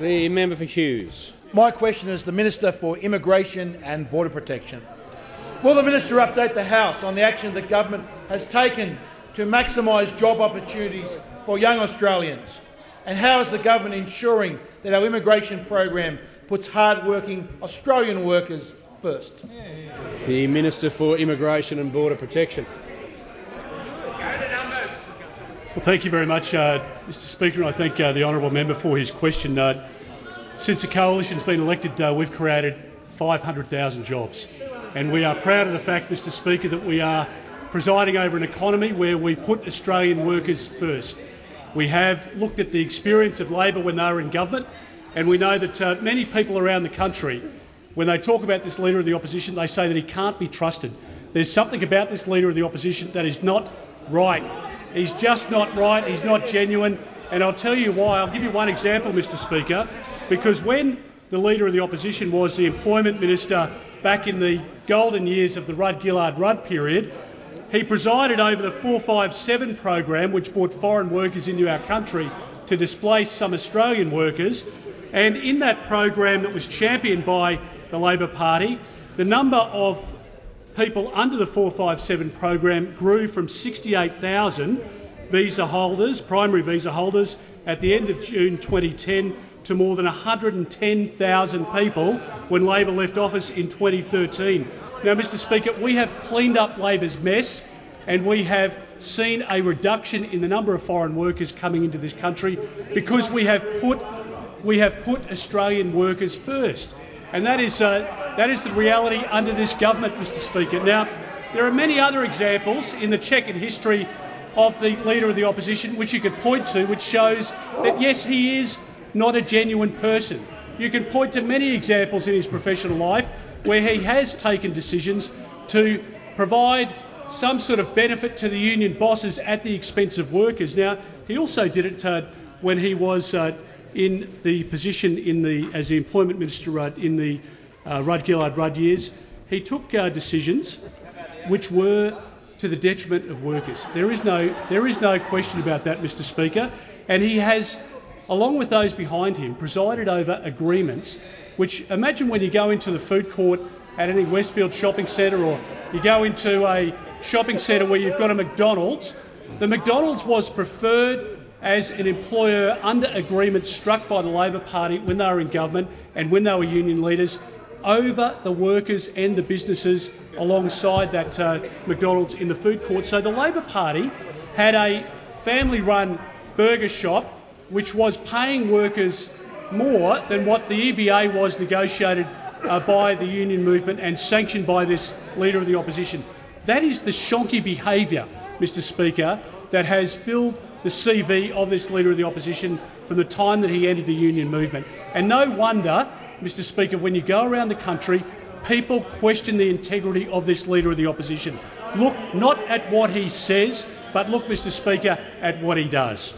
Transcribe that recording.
The member for Hughes. My question is the Minister for Immigration and Border Protection. Will the Minister update the House on the action the government has taken to maximise job opportunities for young Australians? And how is the government ensuring that our immigration program puts hard-working Australian workers first? The Minister for Immigration and Border Protection. Well, thank you very much, uh, Mr Speaker. I thank uh, the honourable member for his question. Uh, since the coalition's been elected, uh, we've created 500,000 jobs. And we are proud of the fact, Mr Speaker, that we are presiding over an economy where we put Australian workers first. We have looked at the experience of Labor when they were in government, and we know that uh, many people around the country, when they talk about this Leader of the Opposition, they say that he can't be trusted. There's something about this Leader of the Opposition that is not right. He's just not right, he's not genuine, and I'll tell you why. I'll give you one example, Mr Speaker because when the Leader of the Opposition was the Employment Minister back in the golden years of the Rudd-Gillard-Rudd period, he presided over the 457 program, which brought foreign workers into our country to displace some Australian workers. And in that program that was championed by the Labor Party, the number of people under the 457 program grew from 68,000 visa holders, primary visa holders, at the end of June 2010 to more than 110,000 people when Labor left office in 2013. Now, Mr Speaker, we have cleaned up Labor's mess and we have seen a reduction in the number of foreign workers coming into this country because we have put, we have put Australian workers first. And that is, uh, that is the reality under this government, Mr Speaker. Now, there are many other examples in the checkered history of the Leader of the Opposition which you could point to, which shows that, yes, he is not a genuine person. You can point to many examples in his professional life where he has taken decisions to provide some sort of benefit to the union bosses at the expense of workers. Now, he also did it uh, when he was uh, in the position in the, as the employment minister uh, in the uh, Rudd-Gillard-Rudd years. He took uh, decisions which were to the detriment of workers. There is no, there is no question about that, Mr Speaker. And he has along with those behind him, presided over agreements which, imagine when you go into the food court at any Westfield shopping centre or you go into a shopping centre where you've got a McDonald's, the McDonald's was preferred as an employer under agreements struck by the Labor Party when they were in government and when they were union leaders over the workers and the businesses alongside that uh, McDonald's in the food court. So the Labor Party had a family run burger shop which was paying workers more than what the EBA was negotiated uh, by the union movement and sanctioned by this Leader of the Opposition. That is the shonky behaviour, Mr Speaker, that has filled the CV of this Leader of the Opposition from the time that he entered the union movement. And no wonder, Mr Speaker, when you go around the country, people question the integrity of this Leader of the Opposition. Look not at what he says, but look, Mr Speaker, at what he does.